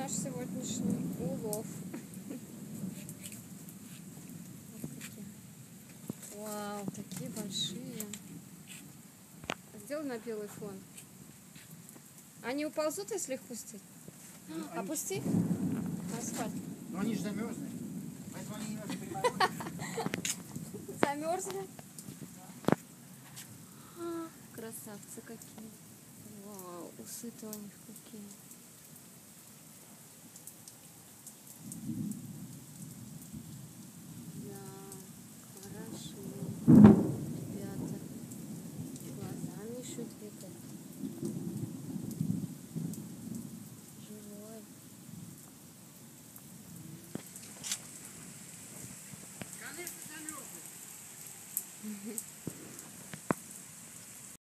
наш сегодняшний улов. Вот такие. Вау, такие большие. Сделай на белый фон. Они уползут, если их пустить? Ну, они- Опусти на асфальт. Но они же замерзли. Поэтому они немножко. Замерзли? А, Красавцы какие. Вау, усы-то у них какие. Mm-hmm.